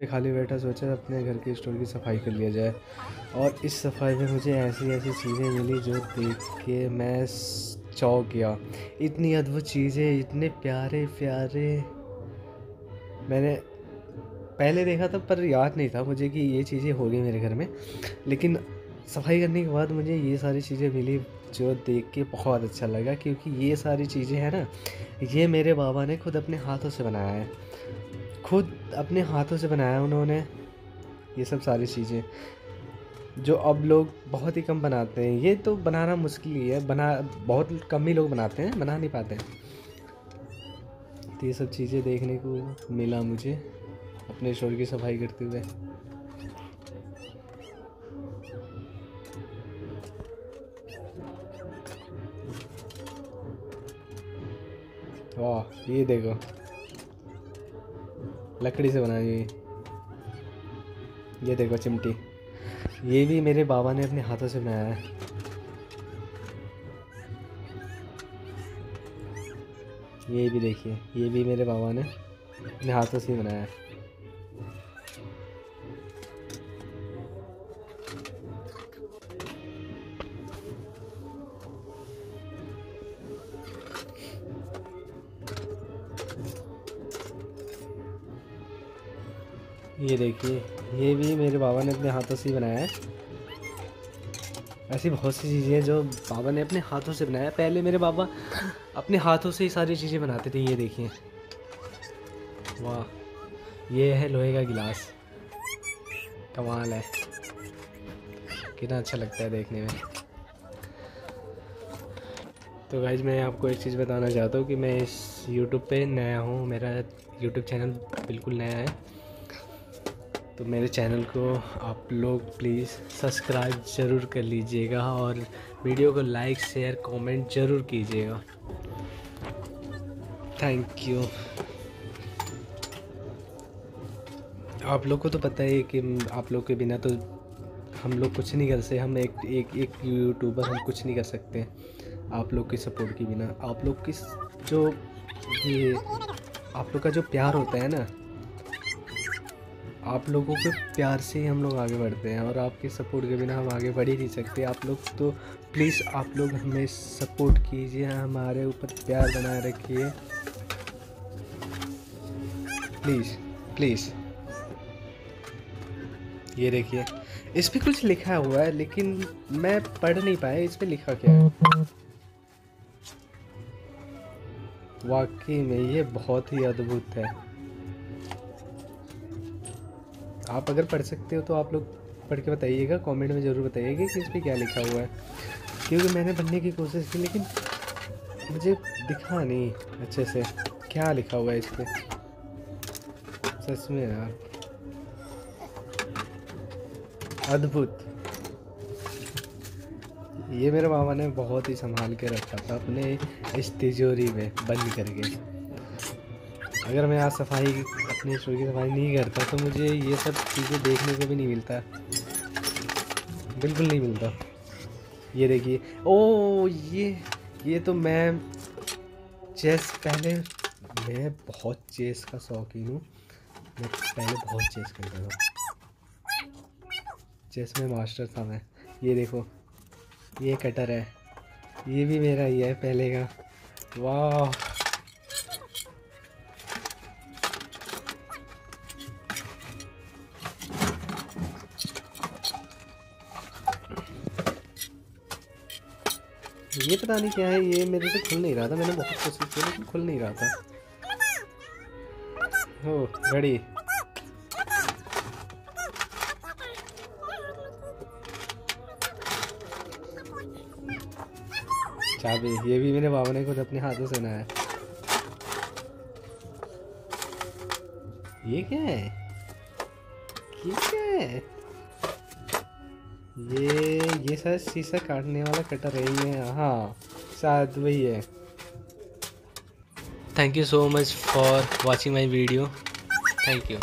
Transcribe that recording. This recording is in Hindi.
खाली बैठा सोचा अपने घर के स्टोर की सफ़ाई कर लिया जाए। और इस सफ़ाई में मुझे ऐसी ऐसी चीज़ें मिली जो देख के मैं चौक गया। इतनी अद्भुत चीज़ें, इतने प्यारे प्यारे। मैंने पहले देखा था पर याद नहीं था मुझे कि ये चीज़ें हो गई मेरे घर में। लेकिन सफ़ाई करने के बाद मुझे ये सारी चीज़ें मिली जो देख के बहुत अच्छा लगा क्योंकि ये सारी चीज़ें हैं ना, ये मेरे बाबा ने खुद अपने हाथों से बनाया है। खुद अपने हाथों से बनाया उन्होंने ये सब सारी चीज़ें, जो अब लोग बहुत ही कम बनाते हैं। ये तो बनाना मुश्किल ही है, बना, बहुत कम ही लोग बनाते हैं, बना नहीं पाते। हैं तो ये सब चीज़ें देखने को मिला मुझे अपने शोर की सफ़ाई करते हुए। वाह, ये देखो। लकड़ी से बनाई हुई। ये देखो चिमटी। ये भी मेरे बाबा ने अपने हाथों से बनाया है। ये भी देखिए, ये भी मेरे बाबा ने अपने हाथों से बनाया है। ये देखिए, ये भी मेरे बाबा ने अपने हाथों से ही बनाया है। ऐसी बहुत सी चीज़ें हैं जो बाबा ने अपने हाथों से बनाया। पहले मेरे बाबा अपने हाथों से ही सारी चीज़ें बनाते थे, ये देखिए। वाह, ये है लोहे का गिलास। कमाल है। कितना अच्छा लगता है देखने में। तो गाइज़ मैं आपको एक चीज़ बताना चाहता हूँ कि मैं इस यूट्यूब पे नया हूँ। मेरा यूट्यूब चैनल बिल्कुल नया है। तो मेरे चैनल को आप लोग प्लीज़ सब्सक्राइब ज़रूर कर लीजिएगा और वीडियो को लाइक, शेयर, कमेंट ज़रूर कीजिएगा। थैंक यू आप लोग को तो पता है कि आप लोग के बिना तो हम लोग कुछ नहीं कर सकते, हम एक एक एक यूट्यूबर हम कुछ नहीं कर सकते आप लोग की सपोर्ट के बिना। आप लोग की जो ये, आप लोग का जो प्यार होता है ना आप लोगों के प्यार से ही हम लोग आगे बढ़ते हैं और आपके सपोर्ट के बिना हम आगे बढ़ ही नहीं सकते। आप लोग तो प्लीज़ आप लोग हमें सपोर्ट कीजिए, हमारे ऊपर प्यार बनाए रखिए। प्लीज़ प्लीज़ ये देखिए, इस पर कुछ लिखा हुआ है, लेकिन मैं पढ़ नहीं पाया, इस पर लिखा क्या है? वाकई में ये बहुत ही अद्भुत है। आप अगर पढ़ सकते हो तो आप लोग पढ़ के बताइएगा कमेंट में ज़रूर बताइएगा कि इस पर क्या लिखा हुआ है। क्योंकि मैंने पढ़ने की कोशिश की, लेकिन मुझे दिखा नहीं अच्छे से, क्या लिखा हुआ है इस पर सच में यार। अद्भुत। ये मेरे मामा ने बहुत ही संभाल के रखा था अपने इस तिजोरी में, बंद करके। अगर मैं आज सफ़ाई अपनी स्टोर की सफ़ाई नहीं करता तो मुझे ये सब चीज़ें देखने को भी नहीं मिलता। बिल्कुल नहीं मिलता। ये देखिए। ओ, ये ये तो मैं चेस पहले, मैं बहुत चेस का शौकीन हूँ। मैं पहले बहुत चेस खेलता था। चेस में मास्टर था मैं। ये देखो, ये कटर है। ये भी मेरा ही है पहले का। वाह! ये पता नहीं क्या है, ये मेरे से खुल नहीं रहा था, मैंने बहुत कोशिश की, लेकिन खुल नहीं रहा था। हो घड़ी चाबी, ये भी मेरे बाबा ने खुद अपने हाथों से बनाया ये क्या है? ये क्या है? ये ये शायद शीशा काटने वाला कटर है ये हाँ। शायद वही है। Thank you so much for watching my video thank you